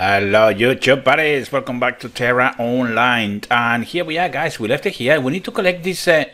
Hello YouTube buddies, welcome back to Tera Online. And here we are guys, we left it here, we need to collect these uh,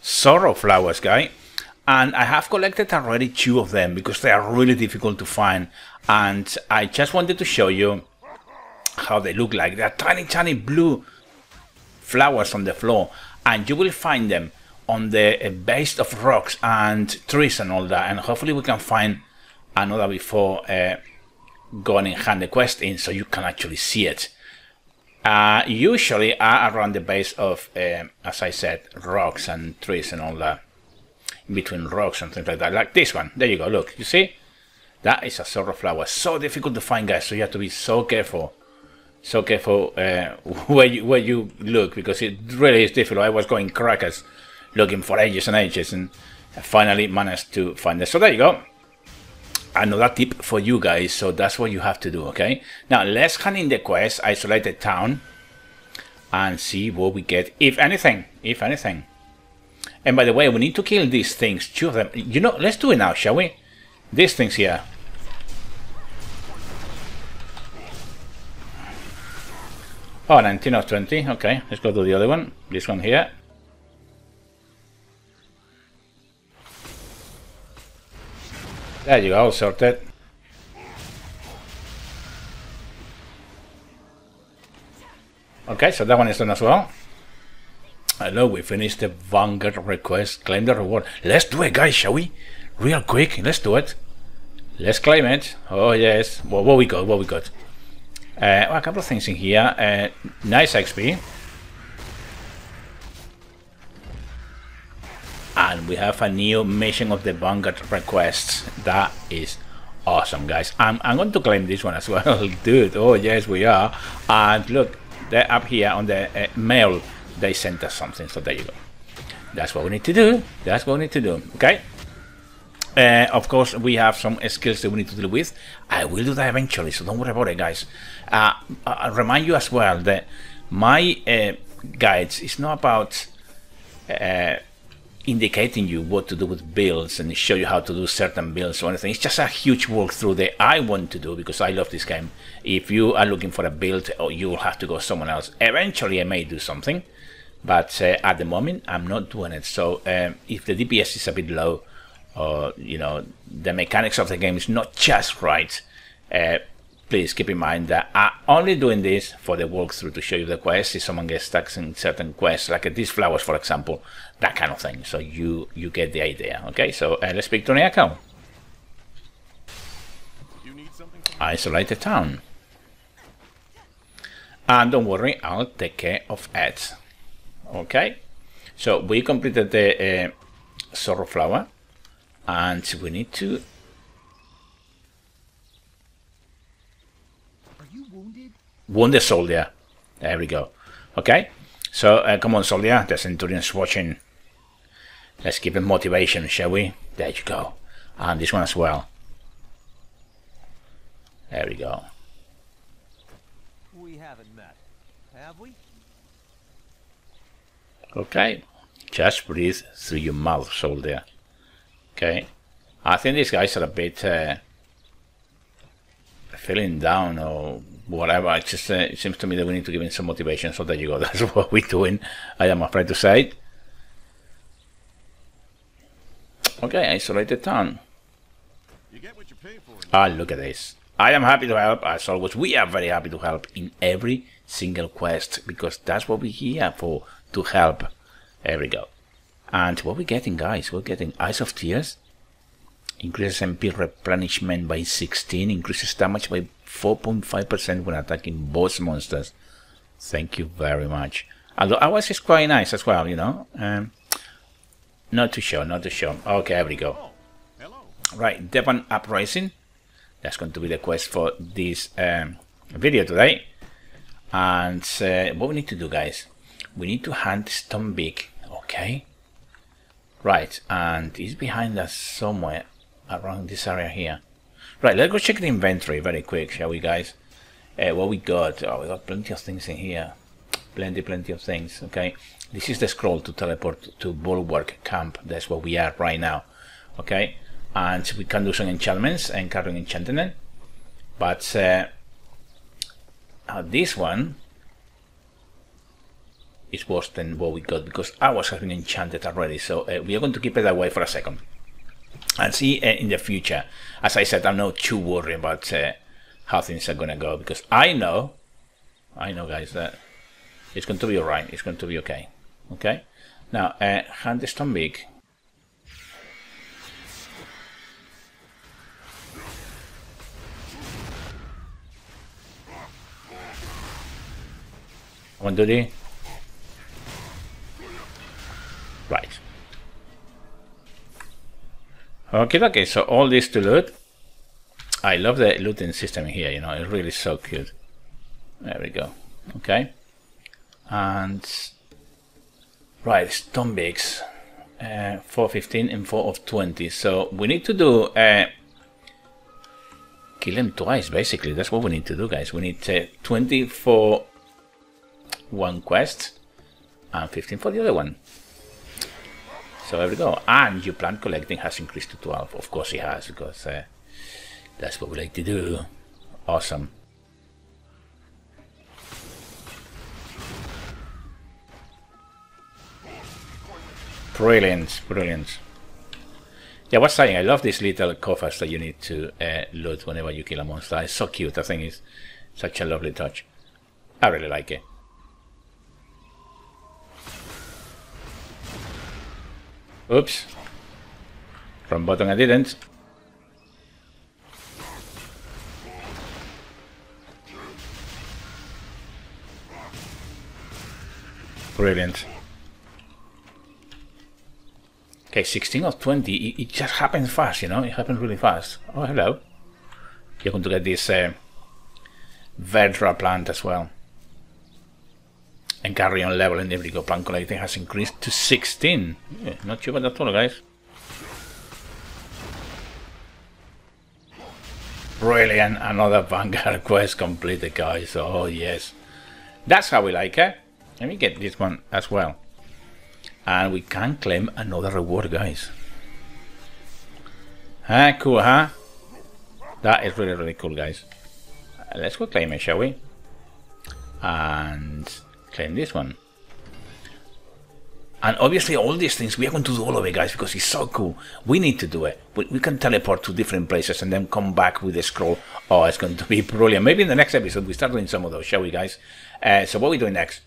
sorrow flowers guy. And I have collected already two of them because they are really difficult to find. And I just wanted to show you how they look like, they are tiny tiny blue flowers on the floor. And you will find them on the uh, base of rocks and trees and all that. And hopefully we can find another before uh, going and hand the quest in so you can actually see it. Uh, usually are around the base of, um, as I said, rocks and trees and all that. In between rocks and things like that. Like this one. There you go. Look, you see? That is a sorrow flower. So difficult to find, guys. So you have to be so careful. So careful uh, where you where you look because it really is difficult. I was going crackers looking for ages and ages and finally managed to find it. So there you go another tip for you guys so that's what you have to do okay? Now let's hand in the quest isolate the town and see what we get if anything if anything. And by the way we need to kill these things two of them. You know let's do it now shall we? These things here. Oh 19 of 20 okay let's go to the other one. This one here There you go, sorted. Okay, so that one is done as well. Hello, we finished the Vanguard request. Claim the reward. Let's do it, guys, shall we? Real quick, let's do it. Let's claim it. Oh, yes. Well, what we got, what we got. Uh, well, a couple of things in here. Uh, nice XP. And we have a new mission of the Vanguard requests. That is awesome, guys. I'm, I'm going to claim this one as well, dude. Oh, yes, we are. And look, they're up here on the uh, mail. They sent us something, so there you go. That's what we need to do. That's what we need to do, okay? Uh, of course, we have some skills that we need to deal with. I will do that eventually, so don't worry about it, guys. Uh, I remind you as well that my uh, guides is not about uh, indicating you what to do with builds and show you how to do certain builds or anything. It's just a huge walkthrough that I want to do because I love this game. If you are looking for a build, oh, you will have to go someone else. Eventually, I may do something, but uh, at the moment, I'm not doing it. So um, if the DPS is a bit low, or you know the mechanics of the game is not just right, uh, please keep in mind that I'm only doing this for the walkthrough to show you the quest. If someone gets stuck in certain quests, like these flowers, for example, that kind of thing. So you you get the idea. Okay, so uh, let's speak to Nyako. Isolate the town. And don't worry, I'll take care of it. Okay, so we completed the uh, sorrow flower, and we need to Wounded soldier. There we go. Okay. So, uh, come on, soldier. The Centurion's watching. Let's give him motivation, shall we? There you go. And this one as well. There we go. We haven't met, have we? Okay. Just breathe through your mouth, soldier. Okay. I think these guys are a bit uh, feeling down or whatever. It just uh, it seems to me that we need to give him some motivation. So there you go. That's what we're doing. I am afraid to say. It. Okay, isolated town. You get what you pay for. Ah, look at this. I am happy to help. As always, we are very happy to help in every single quest because that's what we're here for to help. There we go. And what we're getting, guys, we're getting Eyes of Tears, increases MP replenishment by 16, increases damage by 4.5% when attacking boss monsters. Thank you very much. Although ours is quite nice as well, you know. Um, not to show, not to show. Okay, there we go. Right, Devon Uprising. That's going to be the quest for this um, video today. And uh, what we need to do, guys, we need to hunt Stonebeak, okay? Right, and he's behind us somewhere around this area here. Right, let's go check the inventory very quick, shall we, guys? Uh, what we got? Oh, we got plenty of things in here. Plenty, plenty of things, okay? This is the scroll to teleport to Bulwark Camp. That's where we are right now, okay? And we can do some enchantments and carrying enchantment. But uh, uh, this one is worse than what we got because I was having enchanted already. So uh, we are going to keep it away for a second and see uh, in the future. As I said, I'm not too worried about uh, how things are going to go because I know, I know, guys, that it's going to be alright. It's going to be okay. Okay. Now, uh, hand the Stonebeak. One duty. Right. Okay, okay, so all this to loot. I love the looting system here, you know, it's really so cute. There we go. Okay. And right, Stonebeaks. Uh, 415 and 4 of 20. So we need to do uh, kill them twice basically. That's what we need to do, guys. We need uh, 20 for one quest and 15 for the other one. So there we go. And your plant collecting has increased to 12. Of course it has, because uh, that's what we like to do. Awesome. Brilliant, brilliant. Yeah, what's saying? I love these little coffers that you need to uh, loot whenever you kill a monster. It's so cute. I think it's such a lovely touch. I really like it. Oops. From bottom I didn't. Brilliant. Okay, 16 or 20. It, it, just happens fast, you know? It happens really fast. Oh, hello. You're going to get this uh, Verdra plant as well and carrion level in the Brigo plant collecting has increased to 16. Yeah, not too bad at all, guys. Brilliant, another Vanguard quest completed, guys. Oh, yes. That's how we like it. Let me get this one as well. And we can claim another reward, guys. Huh, cool, huh? That is really, really cool, guys. Uh, let's go claim it, shall we? And claim this one. And obviously all these things, we are going to do all of it, guys, because it's so cool. We need to do it. We, we can teleport to different places and then come back with a scroll. Oh, it's going to be brilliant. Maybe in the next episode we start doing some of those, shall we, guys? Uh, so what are we doing next?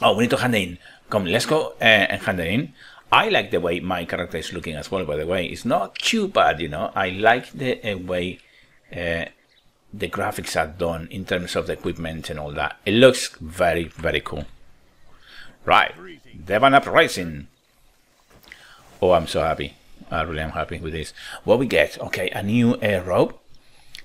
Oh, we need to hand in. Come, let's go uh, and hand it in. I like the way my character is looking as well, by the way. It's not too bad, you know. I like the uh, way uh, the graphics are done in terms of the equipment and all that. It looks very, very cool. Right, Devon Uprising. Oh, I'm so happy. I really am happy with this. What we get? Okay, a new air rope.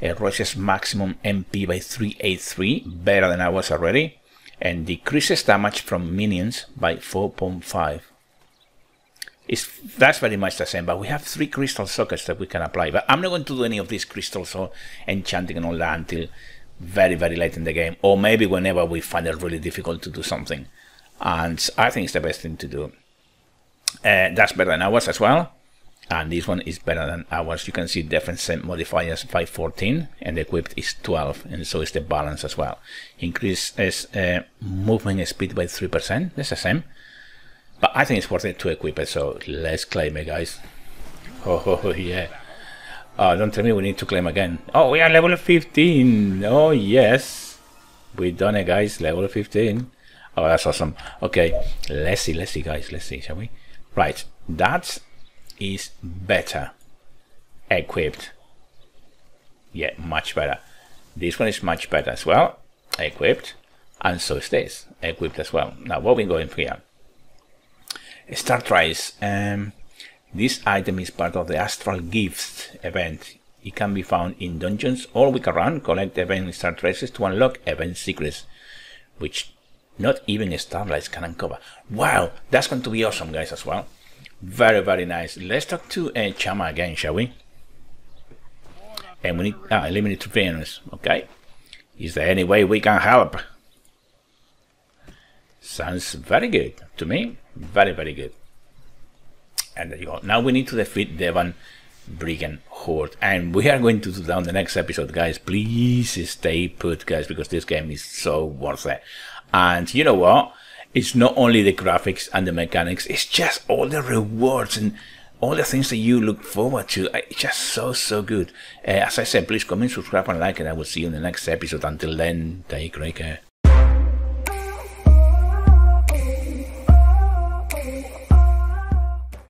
It maximum MP by 383, better than I was already, and decreases damage from minions by 4.5. It's, that's very much the same, but we have three crystal sockets that we can apply. But I'm not going to do any of these crystals or enchanting and all that until very, very late in the game. Or maybe whenever we find it really difficult to do something. And I think it's the best thing to do. Uh, that's better than ours as well. And this one is better than ours. You can see defense modifiers 514 and equipped is 12. And so is the balance as well. Increases uh, movement speed by 3%. That's the same. But I think it's worth it to equip it, so let's claim it, guys. Oh, oh, yeah. Oh, don't tell me we need to claim again. Oh, we are level 15. Oh, yes. We done it, guys. Level 15. Oh, that's awesome. Okay, let's see, let's see, guys. Let's see, shall we? Right, that is better equipped. Yeah, much better. This one is much better as well. Equipped. And so is this. Equipped as well. Now, what we going for here? Star. Um, this item is part of the Astral Gifts event. It can be found in dungeons all week around. Collect event Star Traces to unlock event secrets, which not even Starlights can uncover. Wow, that's going to be awesome, guys, as well. Very, very nice. Let's talk to uh, Chama again, shall we? And we need ah, eliminate Venus. Okay. Is there any way we can help? Sounds very good to me. Very, very good. And there you go. Now we need to defeat Devon Brigand Horde. And we are going to do that on the next episode, guys. Please stay put, guys, because this game is so worth it. And you know what? It's not only the graphics and the mechanics, it's just all the rewards and all the things that you look forward to. It's just so, so good. Uh, as I said, please comment, subscribe, and like, and I will see you in the next episode. Until then, take great care.